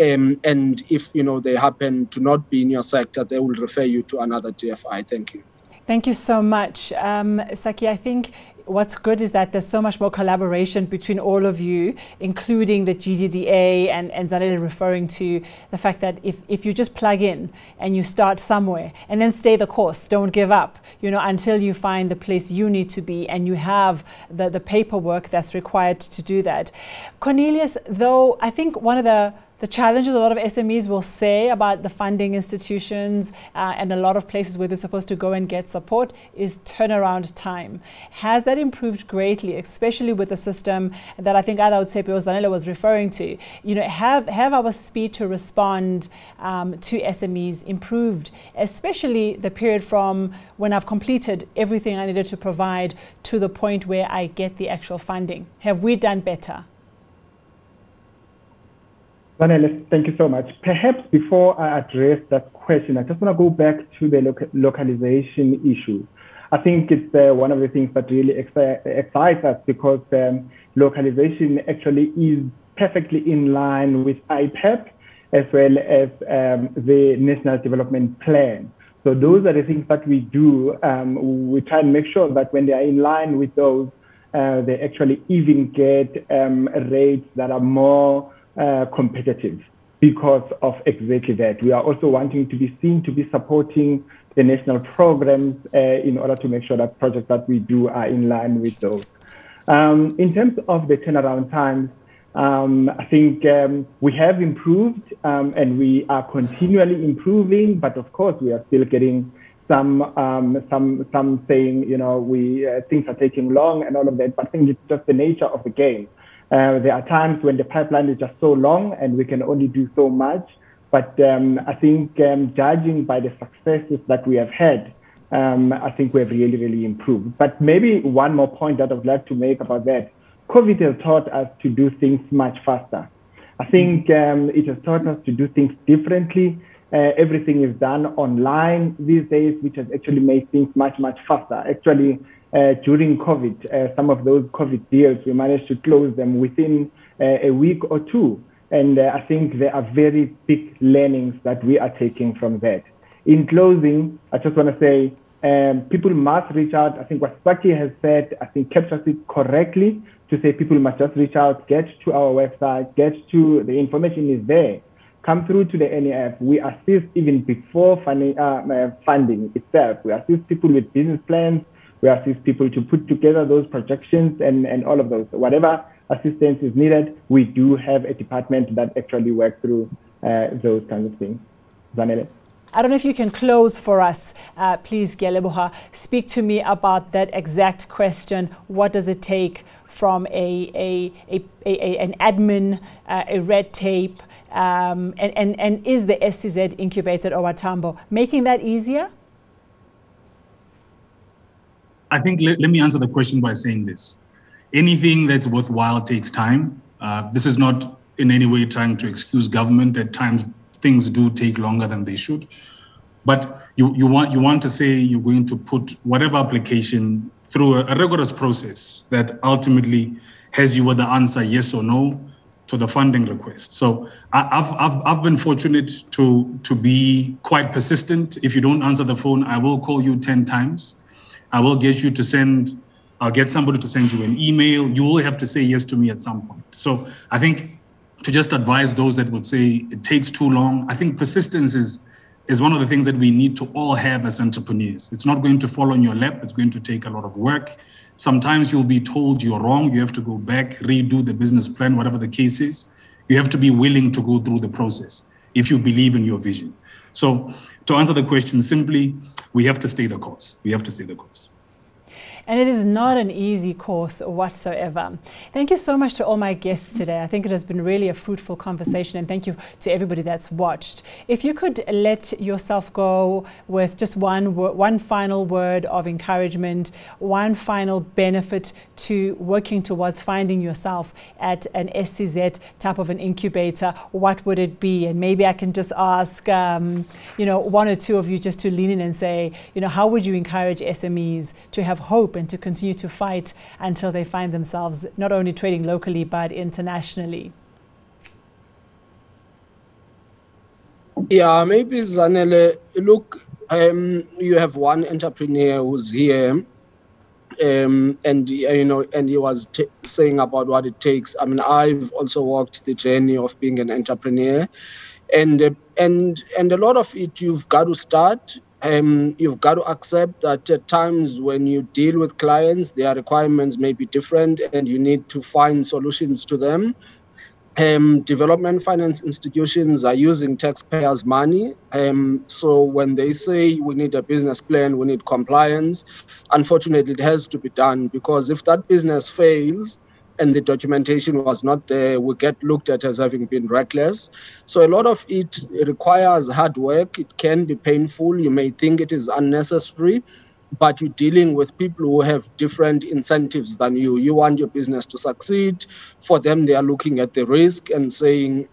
Um, and if you know they happen to not be in your sector, they will refer you to another DFI. Thank you. Thank you so much. Um, Saki, I think what's good is that there's so much more collaboration between all of you, including the GGDA and, and Zanele referring to the fact that if, if you just plug in and you start somewhere and then stay the course, don't give up, you know, until you find the place you need to be and you have the, the paperwork that's required to do that. Cornelius, though, I think one of the the challenges a lot of SMEs will say about the funding institutions uh, and a lot of places where they're supposed to go and get support is turnaround time. Has that improved greatly, especially with the system that I think Ada Utsepe Zanele was referring to? You know, have, have our speed to respond um, to SMEs improved, especially the period from when I've completed everything I needed to provide to the point where I get the actual funding? Have we done better? Vanessa, thank you so much. Perhaps before I address that question, I just want to go back to the loca localization issue. I think it's uh, one of the things that really excites us because um, localization actually is perfectly in line with IPAP as well as um, the National Development Plan. So those are the things that we do. Um, we try and make sure that when they are in line with those, uh, they actually even get um, rates that are more uh, competitive because of exactly that. We are also wanting to be seen to be supporting the national programs uh, in order to make sure that projects that we do are in line with those. Um, in terms of the turnaround times, um, I think um, we have improved um, and we are continually improving, but of course we are still getting some um, some some saying you know we uh, things are taking long and all of that. But I think it's just the nature of the game. Uh, there are times when the pipeline is just so long and we can only do so much. But um, I think um, judging by the successes that we have had, I think we have really really improved. But maybe one more point that I would like to make about that COVID has taught us to do things much faster. I think um, it has taught us to do things differently. Uh, everything is done online these days, which has actually made things much, much faster. Actually, uh, during COVID, uh, some of those COVID deals, we managed to close them within uh, a week or two. And uh, I think there are very big learnings that we are taking from that. In closing, I just want to say um, people must reach out. I think what Saki has said, I think captures it correctly to say people must just reach out, get to our website, get to the information is there. Come through to the NEF. We assist even before funding, uh, funding itself. We assist people with business plans. We assist people to put together those projections and, and all of those. Whatever assistance is needed, we do have a department that actually works through uh, those kinds of things. Zanele. I don't know if you can close for us, uh, please, Geleboha. Speak to me about that exact question. What does it take from a, a, a, a an admin, uh, a red tape, um, and, and, and is the SEZ incubated OR Tambo making that easier? I think let, let me answer the question by saying this. Anything that's worthwhile takes time. Uh, this is not in any way trying to excuse government. At times, things do take longer than they should. But you, you, want, you want to say you're going to put whatever application through a, a rigorous process that ultimately has you with the answer yes or no to the funding request. So I, have I've, I've been fortunate to, to be quite persistent. If you don't answer the phone, I will call you 10 times. I will get you to send, I'll get somebody to send you an email. You will have to say yes to me at some point. So I think to just advise those that would say it takes too long, I think persistence is is one of the things that we need to all have as entrepreneurs. It's not going to fall on your lap, it's going to take a lot of work. Sometimes you'll be told you're wrong, you have to go back, redo the business plan, whatever the case is. You have to be willing to go through the process if you believe in your vision. So, to answer the question simply, we have to stay the course. We have to stay the course and it is not an easy course whatsoever. Thank you so much to all my guests today. I think it has been really a fruitful conversation, and thank you to everybody that's watched. If you could let yourself go with just one one final word of encouragement, one final benefit to working towards finding yourself at an SEZ type of an incubator, what would it be? And maybe I can just ask, um, you know, one or two of you just to lean in and say, you know, how would you encourage SMEs to have hope and to continue to fight until they find themselves not only trading locally but internationally? Yeah, maybe Zanele, look, um, you have one entrepreneur who's here. Um, and you know, and he was t- saying about what it takes. I mean, I've also walked the journey of being an entrepreneur, and uh, and and a lot of it you've got to start um, you've got to accept that at times when you deal with clients, their requirements may be different and you need to find solutions to them. um, development finance institutions are using taxpayers' money. Um, so when they say we need a business plan, we need compliance, unfortunately, it has to be done because if that business fails, and the documentation was not there, we get looked at as having been reckless. So a lot of it requires hard work. It can be painful. You may think it is unnecessary, but you're dealing with people who have different incentives than you. You want your business to succeed. For them, they are looking at the risk and saying,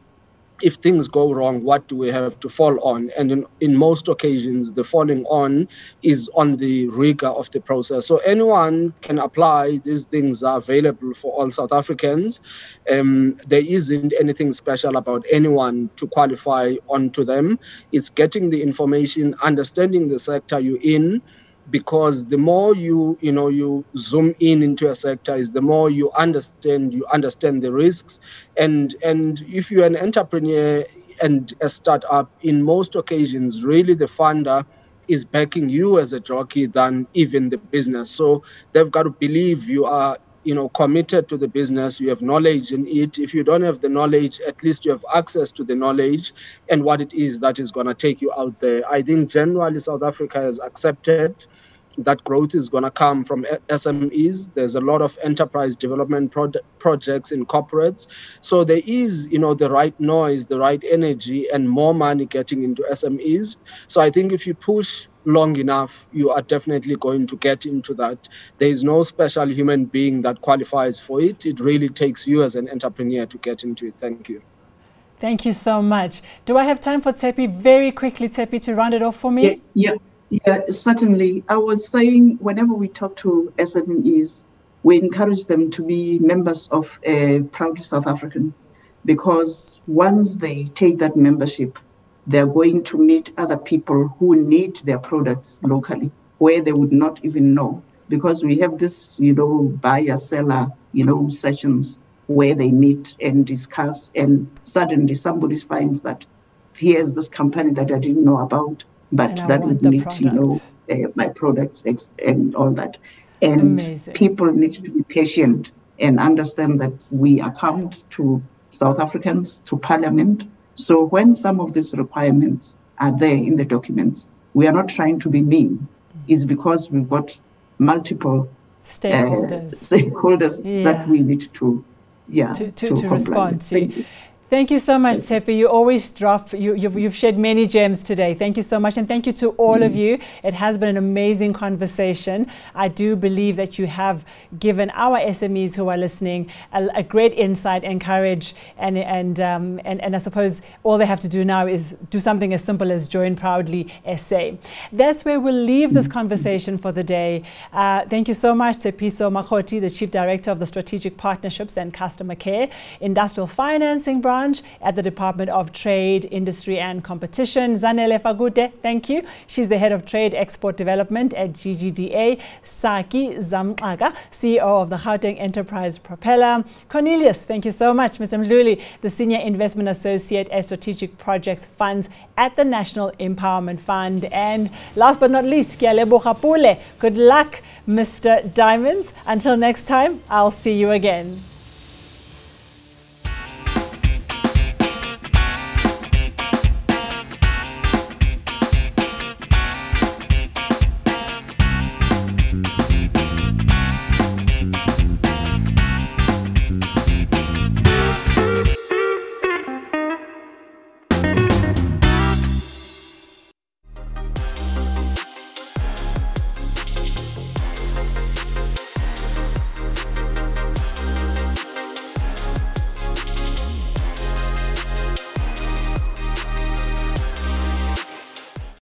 if things go wrong, what do we have to fall on? And in, in most occasions, the falling on is on the rigor of the process. So anyone can apply. These things are available for all South Africans. Um, there isn't anything special about anyone to qualify onto them. It's getting the information, understanding the sector you're in, because the more you you know you zoom in into a sector is the more you understand you understand the risks. And and if you're an entrepreneur and a startup in most occasions really the funder is backing you as a jockey than even the business. So they've got to believe you are you know committed to the business you have knowledge in it. If you don't have the knowledge at least you have access to the knowledge and what it is that is going to take you out there. I think generally south africa has accepted that growth is going to come from SMEs. There's a lot of enterprise development pro- projects in corporates. So there is, you know, the right noise, the right energy, and more money getting into SMEs. So I think if you push long enough, you are definitely going to get into that. There is no special human being that qualifies for it. It really takes you as an entrepreneur to get into it. Thank you. Thank you so much. Do I have time for Tshepi very quickly, Tshepi, to round it off for me? Yeah, yeah. Yeah, certainly. I was saying whenever we talk to SMEs, we encourage them to be members of a Proud South African because once they take that membership, they're going to meet other people who need their products locally where they would not even know because we have this, you know, buyer seller, you know, sessions where they meet and discuss and suddenly somebody finds that here's this company that I didn't know about but that would need product. you know uh, my products and all that. And Amazing. people need to be patient and understand that we account to south africans to parliament. So when some of these requirements are there in the documents we are not trying to be mean. It's because we've got multiple stakeholders, uh, stakeholders. yeah. that we need to yeah to, to, to, to respond to Thank you so much, Tshepi. You always drop, you, you've, you've shed many gems today. Thank you so much. And thank you to all mm. of you. It has been an amazing conversation. I do believe that you have given our SMEs who are listening a, a great insight and courage. And, and, um, and, and I suppose all they have to do now is do something as simple as join proudly SA. That's where we'll leave this mm. conversation for the day. Uh, thank you so much, Tshepiso Makgothi, the Chief Director of the Strategic Partnerships and Customer Care, Industrial Financing Branch branch at the Department of Trade, Industry and Competition. Zanele Fakude, thank you. She's the Head of Trade Export Development at GGDA. Saki Zamxaka, CEO of the Gauteng Enterprise Propeller. Cornelius, thank you so much. Mr. Mdluli, the Senior Investment Associate at Strategic Projects Funds at the National Empowerment Fund. And last but not least, Kialebo Pule. Good luck, Mr. Diamonds. Until next time, I'll see you again.